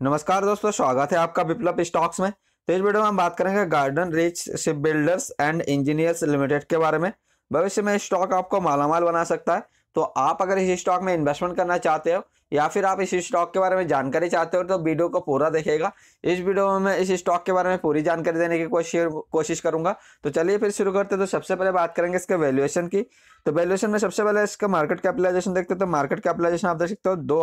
नमस्कार दोस्तों, स्वागत है आपका विप्लब स्टॉक्स में। तो इस वीडियो में हम बात करेंगे Garden Reach Shipbuilders and Engineers Limited के बारे में। भविष्य में स्टॉक आपको मालामाल बना सकता है। तो आप अगर इस स्टॉक में इन्वेस्टमेंट करना चाहते हो, या फिर आप इस स्टॉक के बारे में जानकारी चाहते हो तो वीडियो को पूरा देखेगा इस वीडियो में मैं इस स्टॉक के बारे में पूरी जानकारी देने की कोशिश कोशिश करूँगा। तो चलिए फिर शुरू करते हैं। तो सबसे पहले बात करेंगे इसके वैल्यूएशन की। तो वैल्यूएशन में सबसे पहले इसका मार्केट कैपिटलाइजेशन देखते तो मार्केट कैपिटलाइजेशन आप देख सकते हो, दो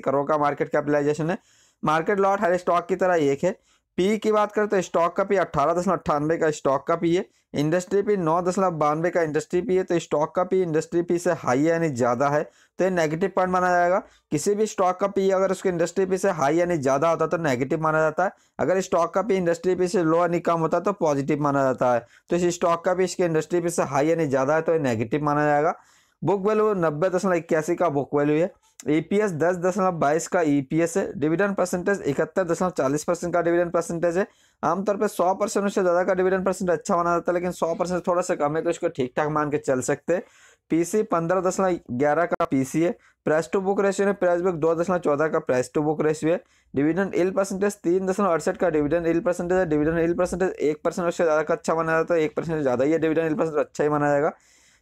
करोड़ का मार्केट कैपिटलाइजेशन है। मार्केट लॉट हर स्टॉक की तरह एक है। पी की बात करें तो स्टॉक का पी अट्ठारह दशमलव अट्ठानवे का स्टॉक का पी है। इंडस्ट्री पी नौ दशमलव बानवे का इंडस्ट्री पी है। तो स्टॉक का पी इंडस्ट्री पी से हाई यानी ज़्यादा है। तो ये नेगेटिव पॉइंट माना जाएगा। किसी भी स्टॉक का पी अगर उसके इंडस्ट्री पी से हाई यानी ज़्यादा होता है तो नेगेटिव माना जाता है। अगर स्टॉक का पी इंडस्ट्री पी से लो यानी कम होता है तो पॉजिटिव माना जाता है। तो इस स्टॉक का भी इसके इंडस्ट्री पी से हाई यानी ज़्यादा है तो ये नेगेटिव माना जाएगा। बुक वैल्यू नब्बे दशमलव इक्यासी का बुक वैल्यू है। ईपीएस दस दशमलव बाईस का ईपीएस है। डिविडेंड परसेंटेज इकहत्तर दशमलव चालीस परसेंट का डिविडेंड परसेंटेज है। आमतौर पे सौ परसेंट से ज़्यादा का डिविडेंड परसेंट अच्छा माना जाता है, लेकिन सौ परसेंट थोड़ा सा कम है तो इसको ठीक ठाक मान के चल सकते हैं। पीसी पंद्रह दशमलव ग्यारह का पीसी है। प्राइस टू बुक रेशियो है प्राइस बुक दो दशमलव चौदह का प्राइस टू बुक रेशियो है। डिविडेंड इल परसेंटेज तीन दशमलव अड़सठ का डिविडेंड इल परसेंटेज है। डिविडेंड इल परसेंटेज एक परसेंट उससे ज़्यादा का अच्छा माना जाता है, एक परसेंट ज़्यादा ही है। डिविडेंड इल परसेंट अच्छा ही माना जाएगा।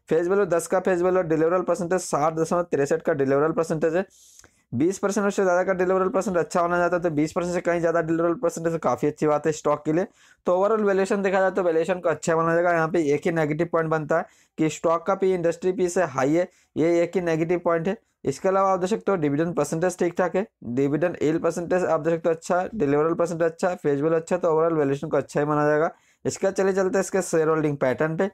फ़ेज़ वैल्यू दस का फ़ेज़ वैल्यू डिलीवरल परसेंटेज साठ दशमलव तिरसठ का डिलीवरल परसेंटेज है। बीस परसेंट उससे ज़्यादा का डिलीवरल परसेंट अच्छा होना जाता है तो बीस परसेंट से कहीं ज़्यादा डिलीवरल परसेंटेज काफ़ी अच्छी बात है स्टॉक के लिए। तो ओवरऑल वैल्यूएशन देखा जाए तो वैल्यूएशन को अच्छा माना जाएगा। यहाँ पे एक ही नेगेटिव पॉइंट बनता है कि स्टॉक का पी इंडस्ट्री पी से हाई है, ये एक ही नेगेटिव पॉइंट है। इसके अलावा आप देख सकते हो डिविडेंड परसेंटेज ठीक ठाक है। डिविडेंड एल परसेंटेज आप देख सकते हो अच्छा डिलीवरल परसेंटेज अच्छा फेजबल अच्छा तो ओवरऑल वैल्यूशन को अच्छा ही माना जाएगा। इसका चले चलते इसके शेयर होल्डिंग पैटर्न पे।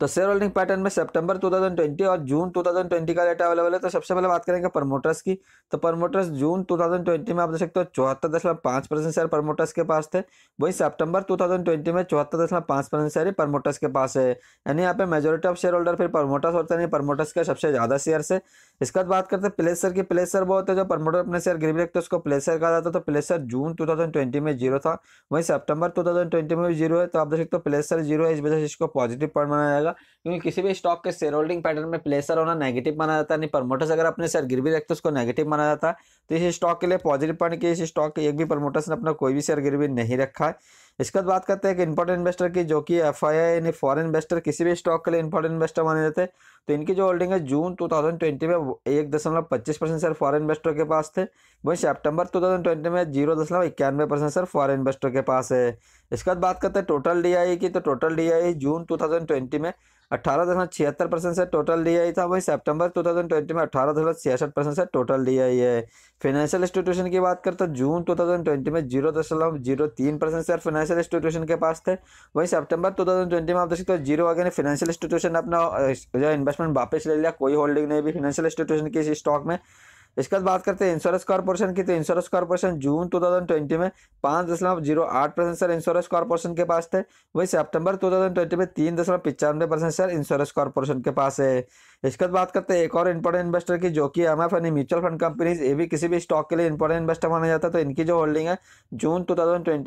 तो शेयर होल्डिंग पैटर्न में सितंबर 2020 और जून 2020 का डेटा अवेलेबल है तो सबसे पहले बात करेंगे प्रमोटर्स की। तो प्रमोटर्स जून 2020 में आप देख सकते हो चौहत्तर दशमलव पाँच परसेंट शेयर प्रमोटर्स के पास थे। वही सितंबर 2020 में चौहत्तर दशमलव पाँच परसेंट शेयर प्रमोटर्स के पास है। यानी यहाँ पे मेजोरिटी ऑफ़ शेयर होल्डर फिर प्रमोटर्स होते हैं प्रमोटर्स के सबसे ज़्यादा शेयर है। इसके बाद बात करते हैं प्लेसर की। प्लेसर वो होते हैं, जो प्रमोटर अपने शेयर गिरवी रखते हैं, उसको प्लेसर कहा जाता है। तो प्लेसर जून 2020 में ज़ीरो था, वहीं सितंबर 2020 में भी ज़ीरो है। तो आप देख सकते हो प्लेसर ज़ीरो है, इस वजह से इसको पॉजिटिव पॉइंट माना जाएगा। क्योंकि किसी भी स्टॉक के शेयर होल्डिंग पैटर्न में प्लेसर होना नेगेटिव माना जाता है, नहीं प्रमोटर्स अगर अपने शेयर गिरवी रखते उसको नेगेटिव माना जाता है। तो इस स्टॉक के लिए पॉजिटिव पॉइंट की इस स्टॉक के एक भी प्रमोटर्स ने अपना कोई भी शेयर गिरवी नहीं रखा है। इसके बाद बात करते हैं कि इंपॉर्टेंट इन्वेस्टर की, जो कि एफ़ आई आई यानी फॉरन इन्वेस्टर, किसी भी स्टॉक के लिए इंपॉर्टेंट इन्वेस्टर माने जाते हैं। तो इनकी जो होल्डिंग है, जून 2020 में एक दशमलव पच्चीस परसेंट सर फॉरन इन्वेस्टर के पास थे। वहीं सितंबर 2020 में, ज़ीरो दशमलव इक्यानवे परसेंट सर फॉरन इन्वेस्टर के पास है। इसके बाद बात करते हैं टोटल डीआई की। तो टोटल डीआई जून टू में अठारह दशमलव छिहत्तर परसेंट से टोटल डी था। वही सितंबर 2020 में अठारह दशमलव छियासठ परसेंट से टोटल डी आई है। फाइनेंशियल इंस्टीट्यूशन की बात करते जून 2020 में ज़ीरो दशमलव ज़ीरो तीन परसेंट शेयर फाइनेंशियल इंस्टीट्यूशन के पास थे। वही सितंबर 2020 में आप देख सकते हो ज़ीरो आगे फाइनेंशियल इंस्टीट्यूशन ने अपना जो इन्वेस्टमेंट वापस ले लिया। कोई होल्डिंग नहीं भी फाइनेंशियल इंस्टीट्यूशन की स्टॉक में। इसके बाद बात करते हैं इंश्योरेंस कॉर्पोरेशन की। तो इंश्योरेंस कॉर्पोरेशन जून 2020 में पाँच दशमलव ज़ीरो आठ परसेंट शेयर इंश्योरेंस कॉर्पोरेशन के पास थे। वही सितंबर 2020 में तीन दशमलव पिचानवे परसेंट शेयर इंश्योरेंस कॉर्पोरेशन के पास है। इसके बाद बात करते हैं एक और इंपॉर्टेंट इन्वेस्टर की, जो कि एम एफ़ यानी म्यूचुअल फंड कंपनीज़, ये भी किसी भी स्टॉक के लिए इंपॉर्टेंट इन्वेस्टर माना जाता है। तो इनकी जो होल्डिंग है, जून टू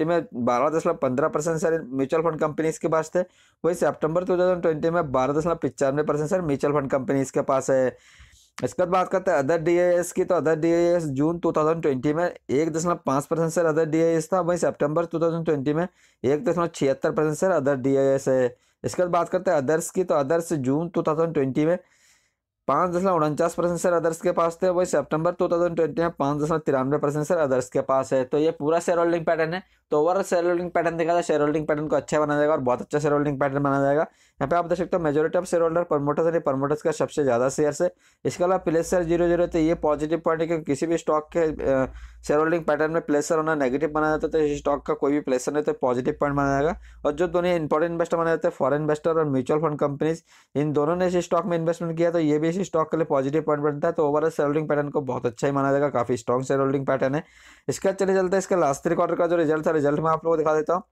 में बारह दशमलव पंद्रह percent share mutual fund companies के पास थे। वही सितंबर टू में बारह दशमलव पिचानवे percent share mutual fund companies के पास है। इसके बाद बात करते हैं अदर डी की। तो अदर डी जून 2020 में एक दशमलव पाँच परसेंट सर अदर डी था। वहीं सितंबर 2020 में एक दशमलव छिहत्तर परसेंट सर अदर डी है। इसके बाद बात करते हैं अदर्स की। तो अदर्स जून 2020 में पाँच दशमलव उनचास परसेंट शेयर अदर्स के पास थे, वही सितंबर 2020 में पाँच दशमलव तिरानवे परसेंट शेयर अदर्स के पास है। तो ये पूरा शेयर होल्डिंग पैटर्न है। तो ओवरऑल शेयर होल्डिंग पैटर्न देखा जाए शेयर होल्डिंग पैटर्न को अच्छा बना जाएगा और बहुत अच्छा शेयर होल्डिंग पैटर्न बना जाएगा। यहाँ पे आप देख सकते हो majority of share holder promoters यानी प्रमोटर्स का सबसे ज़्यादा शेयर है। इसके अलावा प्लेस शेयर ज़ीरो ज़ीरो तो ये पॉजिटिव पॉइंट है क्योंकि किसी भी स्टॉक के शेयर होल्डिंग पैटर्न में प्लेसर होना नेगेटिव माना जाता है तो इस स्टॉक का कोई भी प्लेसर नहीं तो पॉजिटिव पॉइंट माना जाएगा। और जो दोनों इंपॉर्टेंट इन्वेस्टर माना जाते हैं फॉरन इन्वेस्टर और म्यूचुअल फंड कंपनीज़ इन दोनों ने इस स्टॉक में इन्वेस्टमेंट किया तो ये भी इस स्टॉक के लिए पॉजिटिव पॉइंट बनता है तो ओवरऑल शेयर होल्डिंग पैटर्न को बहुत अच्छा ही माना जाएगा, काफ़ी स्ट्रॉन्ग शेयर होल्डिंग पैटर्न है। इसका चले चलते हैं, इसका लास्ट थ्री क्वार्टर का जो रिज़ल्ट था रिज़ल्ट में आप लोगों को दिखा देता हूँ।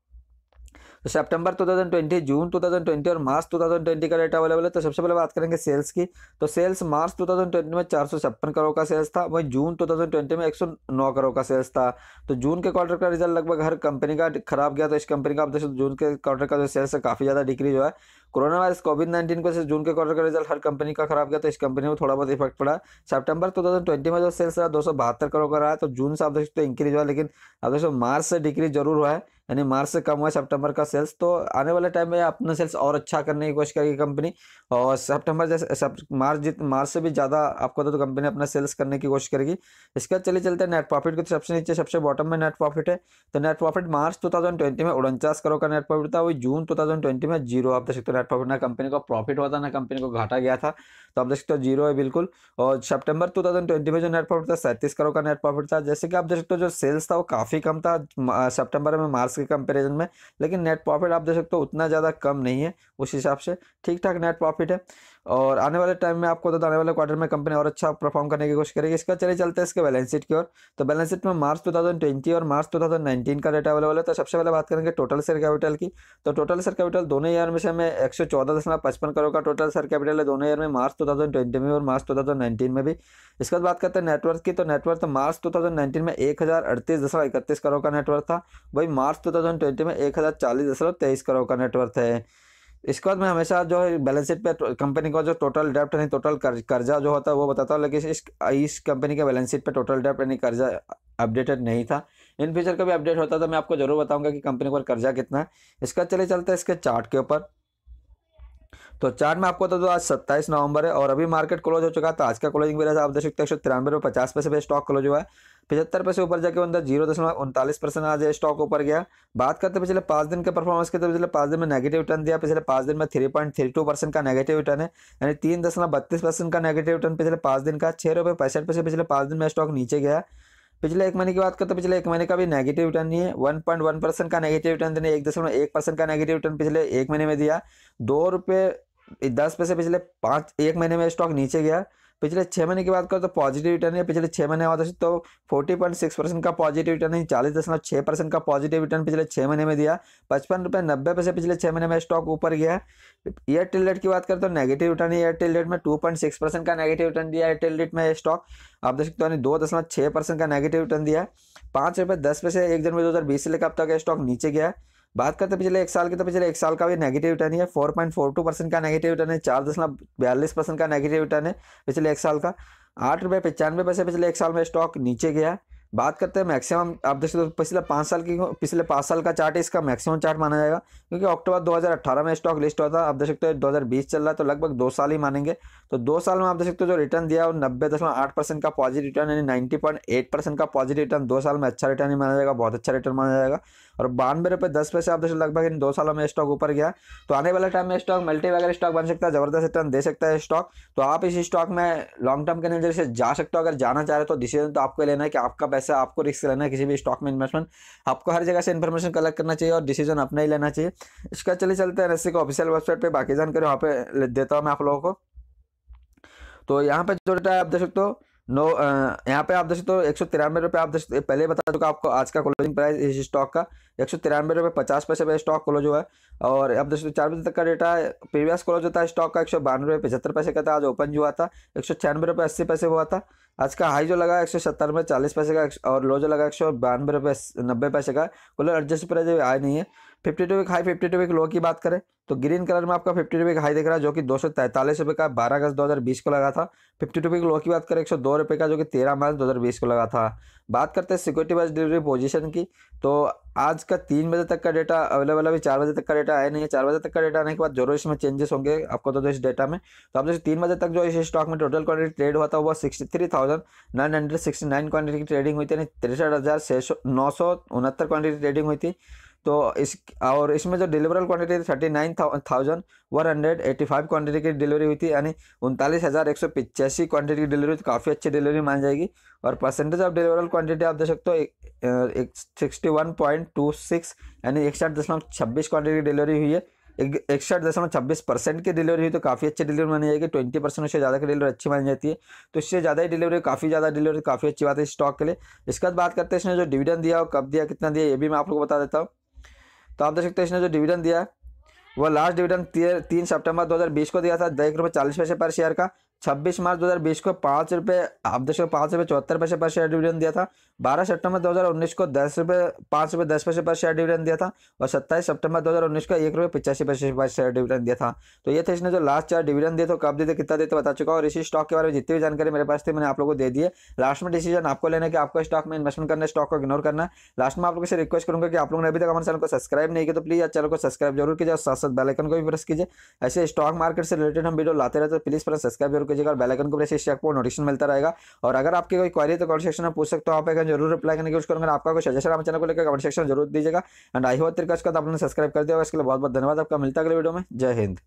तो सितंबर 2020 जून 2020 और मार्च 2020 का डेटा अवेलेबल है तो सबसे पहले बात करेंगे सेल्स की। तो सेल्स मार्च 2020 में चार करोड़ का सेल्स था, वही जून 2020 में 109 करोड़ का सेल्स था। तो जून के क्वार्टर का रिज़ल्ट लगभग हर कंपनी का खराब गया तो इस कंपनी का आप देख जून के क्वार्टर का जो सेल्स है, काफ़ी ज़्यादा डिक्रीज हुआ है। कोरोना वायरस कोविड नाइन्टीन को से जून के क्वार्टर का रिज़ल्ट हर कंपनी का खराब गया तो इस कंपनी में थोड़ा बहुत इफ़ेक्ट पड़ा। सितंबर 2020 में जो सेल्स रहा, दो सौ बहत्तर करोड़ का रहा है तो जून से आप देख सकते हो इंक्रीज हुआ, लेकिन आप देख मार्च से डिक्रीज ज़रूर हुआ है। यानी मार्च से कम हुआ, सितंबर का सेल्स तो आने वाले टाइम में अपना सेल्स और अच्छा करने की कोशिश करेगी कंपनी। और सितंबर जैसे मार्च जित, मार्च से भी ज़्यादा आपको तो कंपनी अपना सेल्स करने की कोशिश करेगी। इसके चले चलते नेट प्रॉफिट को तो सबसे नीचे, सबसे बॉटम में नेट प्रॉफिट है। तो नेट प्रॉफिट मार्च टू में उनचास करोड़ का नेट प्रॉफिट था, वही जून टू में ज़ीरो। आप देख सकते हो, नेट प्रॉफिट ना कंपनी को प्रॉफिट हुआ था, ना कंपनी को घाटा गया था। तो आप देख सकते हो, ज़ीरो है बिल्कुल। और सितंबर 2020 में जो नेट प्रॉफिट था, सैंतीस करोड़ का नेट प्रॉफिट था। जैसे कि आप देख सकते हो, जो सेल्स था, वो काफ़ी कम था। सितंबर में मार्च के कंपेरिजन में, लेकिन नेट प्रॉफिट आप देख सकते हो, उतना ज़्यादा कम नहीं है उस हिसाब से। ठीक ठाक नेट प्रॉफिट है। और आने वाले टाइम में आपको तो आने वाले क्वार्टर में कंपनी और अच्छा परफॉर्म करने की कोशिश करेगी। इसका चलिए चलते हैं इसके बैलेंस शीट की ओर। तो बैलेंस शीट में मार्च 2020 और मार्च 2019 का डेटा अवेलेबल है। तो सबसे पहले बात करेंगे टोटल शेयर कैपिटल की। तो टोटल शेयर कैपिटल दोनों ईयर में से हमें एक करोड़ का टोटल शेयर कैपिटल है। दोनों ईयर में मार्च टू में और मार्च टू में भी। इसके बाद बात करते हैं नेटवर्क की। तो नेटवर्क तो मार्च टू में एक करोड़ का नेटवर्क था। वही मार्च टू में एक करोड़ का नेटवर्क है। इसके बाद मैं हमेशा जो है बैलेंस शीट पे कंपनी का जो टोटल डेप्ट यानी टोटल कर्जा जो होता है वो बताता हूँ, लेकिन इस इस कंपनी के बैलेंस शीट पे टोटल डेप्ट यानी कर्जा अपडेटेड नहीं था। इन फ्यूचर का भी अपडेट होता तो मैं आपको ज़रूर बताऊँगा कि कंपनी पर कर्जा कितना है। इसका चले चलते हैं इसके चार्ट के ऊपर। तो चार्ट में आपको तो आज सत्ताईस नवंबर है और अभी मार्केट क्लोज हो चुका है तो आज का क्लोजिंग वजह से आप देख सकते हैं एक सौ तिरानवे रुपये पचास पैसे पे स्टॉक क्लोज हुआ है। पचहत्तर पैसे ऊपर जाके अंदर ज़ीरो दशमलव उनतालीस परसेंट आज स्टॉक ऊपर गया बात करते पिछले पाँच दिन के परफॉर्मेंस के तो पिछले पाँच दिन में नेगेटिव रिटर्न दिया, पिछले पाँच दिन में three point three two percent का नेगेटिव रिटर्न है, यानी तीन दशमलव बत्तीस परसेंट का नेगेटिव रिटर्न पिछले पाँच दिन का छः रुपये पैंसठ पैसे पिछले पाँच दिन में स्टॉक नीचे गया पिछले एक महीने की बात करते तो पिछले एक महीने का भी नेगेटिव रिटर्न नहीं है। वन पॉइंट वन परसेंट का नेगेटिव रिटर्न देने, एक दशमलव एक परसेंट का नेगेटिव रिटर्न पिछले एक महीने में दिया। दो रुपये, दस पैसे पिछले पाँच, एक महीने में स्टॉक नीचे गया। पिछले छः महीने की बात करो तो पॉजिटिव रिटर्न है पिछले छः महीने होता तो फोर्टी पॉइंट सिक्स परसेंट का पॉजिटिव रिटर्न है चालीस दशमलव छः परसेंट का पॉजिटिव रिटर्न पिछले छः महीने में दिया। पचपन रुपये नब्बे पैसे पिछले छः महीने में स्टॉक ऊपर गया। एयरटेल रेट की बात करें तो नेगेटिव रिटर्न है एयरटेल रेट में टू पॉइंट सिक्स परसेंट का नेगेटिव रिटर्न दिया एयरटेल रेट में स्टॉक आप देख सकते हो दो दशमलव छः परसेंट का नेगेटिव रिटर्न दिया। पाँच रुपये दस पैसे एक जनवरी दो हज़ार बीस से लेकर अब तक स्टॉक नीचे गया। बात करते पिछले एक साल की तो पिछले एक साल का भी नेगेटिव रिटर्न है four point four two percent का नेगेटिव रिटर्न है चार दशमलव बयालीस परसेंट का नेगेटिव रिटर्न है पिछले एक साल का। आठ रुपये पचानवे पैसे पिछले एक साल में स्टॉक नीचे गया। बात करते हैं मैक्सिमम आप देख सकते पिछले पाँच साल की पिछले पाँच साल का चार्ट इसका मैक्सिमम चार्ट माना जाएगा। क्योंकि अक्टूबर 2018 में स्टॉक लिस्ट हुआ था, आप देख सकते हो 2020 चल रहा है तो लगभग दो साल ही मानेंगे। तो दो साल में आप देख सकते हो जो रिटर्न दिया वो नब्बे दशमलव आठ परसेंट का पॉजिटिव रिटर्न यानी नाइन्टी पॉइंट एट परसेंट का पॉजिटिव रिटर्न दो साल में अच्छा रिटर्न ही माना जाएगा, बहुत अच्छा रिटर्न माना जाएगा। और बानवे रुपये दस पैसे आप देख लगभग इन दो सालों में स्टॉक ऊपर गया। तो आने वाले टाइम में स्टॉक मल्टी वगैरह स्टॉक बन सकता है, ज़बरदस्त रिटर्न दे सकता है स्टॉक तो आप इस स्टॉक में लॉन्ग टर्म के नज़र से जा सकते हो, अगर जाना चाह रहे तो डिसीज़न तो आपको लेना है कि आपका पैसा आपको रिस्क लेना है किसी भी स्टॉक में इन्वेस्टमेंट आपको हर जगह से इन्फॉर्मेशन कलेक्ट करना चाहिए और डिसीज़न अपना ही लेना चाहिए। इसका चले चलते हैं एनएससी को ऑफिशियल वेबसाइट पर बाकी जानकारी वहाँ पे देता हूँ मैं आप लोगों को। तो यहाँ पर जो डेटा आप देख सकते हो नो यहाँ पे आप देख सकते हो एक सौ तिरानवे रुपये आप देख पहले बता चुका आपको आज का क्लोजिंग प्राइस इस स्टॉक का। एक सौ तिरानवे रुपये पचास पैसे पे स्टॉक क्लोज हुआ है। और अब देख सकते हो चार बजे तक का डेटा है प्रीवियस क्लोज होता है स्टॉक का एक सौ बानवे रुपये पचहत्तर पैसे का था, आज ओपन जो हुआ था। एक सौ छियानवे रुपये अस्सी पैसे हुआ था। आज का हाई जो लगा एक सौ सत्तानवे चालीस पैसे का, और लो जो लगा एक सौ बानवे रुपये नब्बे पैसे का। कुल एडजस्ट प्राइस आए नहीं है। Fifty two week high, fifty two week low की बात करें तो ग्रीन कलर में आपका फिफ्टी टू वीक हाई दिख रहा है, जो कि दो सौ तैंतालीस रुपये का, बारह अगस्त दो हज़ार बीस को लगा था। फिफ्टी टू वीक लो की बात करें, एक सौ दो रुपये का, जो कि तेरह मार्च दो हज़ार बीस को लगा था। बात करते हैं सिक्योरिटी वाइज डिलीवरी पोजीशन की तो आज का तीन बजे तक का डेटा अवेलेबल है चार बजे तक का डेटा आया नहीं है। चार बजे तक का डेटा आने के बाद ज़रूर इसमें चेंजेस होंगे आपको तो इस डेटा में। तो आप जैसे तीन बजे तक जो इस स्टॉक में टोटल क्वांटिटी ट्रेड हुआ था, वो sixty three thousand nine hundred sixty nine quantity की ट्रेडिंग हुई थी, यानी तिरसठ हज़ार छः सौ नौ सौ उनहत्तर क्वान्टिटी ट्रेडिंग हुई थी। तो इस, और इसमें जो डिलीवरल क्वांटिटी थी thirty nine thousand one hundred eighty five quantity की डिलीवरी हुई थी, यानी उनतालीस हज़ार एक सौ पिचासी क्वान्टिटी की डिलीवरी तो काफ़ी अच्छी डिलीवरी मान जाएगी। और परसेंटेज ऑफ़ डिलीवरल क्वांटिटी आप देख सकते हो sixty one point two six यानी इकसठ दशमलव छब्बीस क्वान्टिटी की डिलीवरी हुई है। इकसठ दशमलव छब्बीस परसेंट की डिलीवरी हुई तो काफ़ी अच्छी डिलीवरी मानी जाएगी। ट्वेंटी परसेंट उससे ज़्यादा की डिलीवरी अच्छी मानी जाती है। तो इससे ज़्यादा ही डिलीवरी काफ़ी ज़्यादा डिलीवरी काफ़ी अच्छी बात है स्टॉक के लिए। इसके बाद बात करते हैं इसने जो डिविडेंड दिया और कब दिया, कितना दिया, ये भी मैं आप लोग बता देता हूँ। तो आप देख सकते हैं इसने जो डिविडेंड दिया है, वो लास्ट डिविडेंड तीन सितंबर 2020 को दिया था एक रुपये चालीस पैसे पर शेयर का। छब्बीस मार्च 2020 को पाँच रुपये, आप देखो पाँच रुपये चौहत्तर पैसे पर शेयर डिविडेंड दिया था। बारह सितंबर 2019 को दस रुपये, पाँच रुपये दस पैसे पर शेयर डिविडेंड दिया था और सत्ताईस सितंबर 2019 को एक रुपये पचासी पैसे पर शेयर डिविडेंड दिया था। तो ये थे इसने जो लास्ट चार डिविडेंड दिए तो कब देते कितना देते बता चुका और इसी स्टॉक के बारे में जितनी भी जानकारी मेरे पास थी, मैंने आप लोगों को दे दिए लास्ट में डिसीज़न आपको लेना कि आपको स्टॉक में इन्वेस्टमेंट करना स्टॉक को इग्नोर करना लास्ट में आप लोगों से रिक्वेस्ट करूँगा कि आप लोगों ने अभी तक हमारे चैनल को सब्सक्राइब नहीं किया तो प्लीज़ चैनल को सब्सक्राइब ज़रूर कीजिए और साथ साथ बेलाइकन को भी प्रेस कीजिए। ऐसे स्टॉक मार्केट से रिलेटेड हम वीडियो लाते रहते तो प्लीज़ प्रेस सब्सक्राइब ज़रूर कीजिएगा और बेलाइकन को प्रेस इससे आपको नोटिफिकेशन मिलता रहेगा। और अगर आपकी कोई क्वारी तो कमेंट सेक्शन में पूछ सकते हो। आप ज़रूर रिप्लाई करने की कोशिश करूँगा आपका कोई सजेशन हमारे चैनल को लेकर कमेंट सेक्शन ज़रूर दीजिएगा। एंड आई होप तरीका उसका आपने सब्सक्राइब कर दिया इसके लिए बहुत बहुत धन्यवाद। आपका मिलता है अगले वीडियो में। जय हिंद।